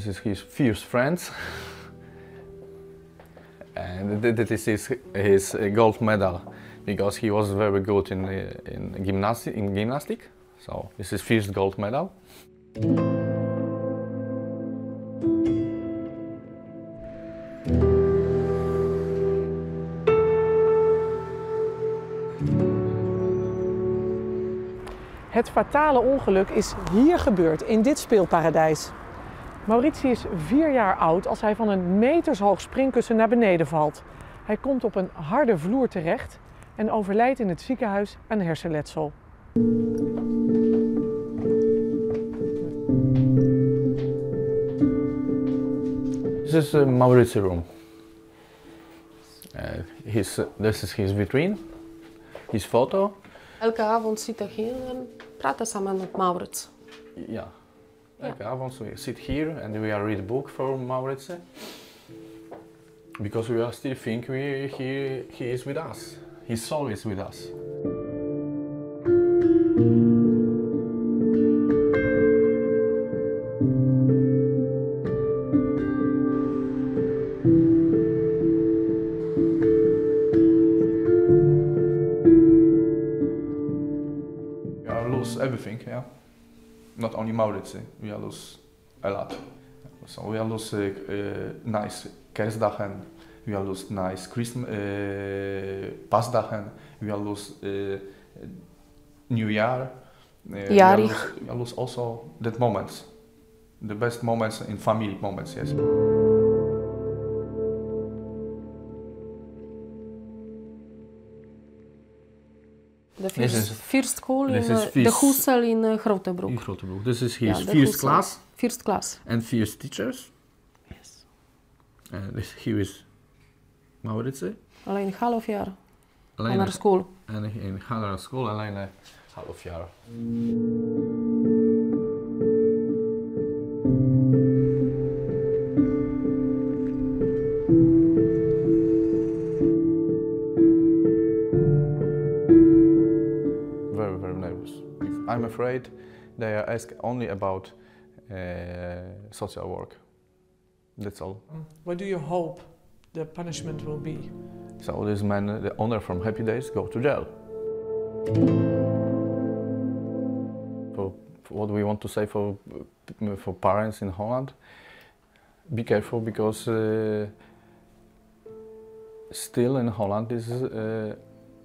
this is his first friends. and th- this is his uh, gold medal because he was very good in, in, gymnastic, in gymnastic. So this is first gold medal. Het fatale ongeluk is hier gebeurd, in dit speelparadijs. Mauritie is vier jaar oud als hij van een metershoog springkussen naar beneden valt. Hij komt op een harde vloer terecht en overlijdt in het ziekenhuis aan hersenletsel. This is uh, Maurizio room. Uh, his, uh, this is his vitrine, his photo. Elke avond zit ik hier en praten samen met Maurits. Yeah. Elke avond we sit here and we are read book for Maurizio. Because we are still think we, he, he is with us. His soul is with us. Not only Maurits, eh, we lose a lot. So we lose uh, uh, nice kerstdagen, we lose nice Christmas uh, pasdagen, we lose uh, New Year. Uh, lose- We lose also that moments, the best moments in family moments, yes. De This first, is- first school in eh, de Hoesel in eh, Grotebroek. In Grotebroek. This is Ja, his de first class First class. and first teachers. Yes. And this, here is Maurits. Alleen half jaar Alleen naar school. En in naar school alleen een half jaar. I'm afraid they are ask only about uh, social work. That's all. What do you hope the punishment will be? So this man, the owner from Happy Days, go to jail. For, what we want to say for for parents in Holland, be careful because uh, still in Holland is uh,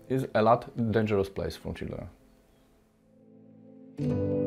is a lot dangerous place for children thank you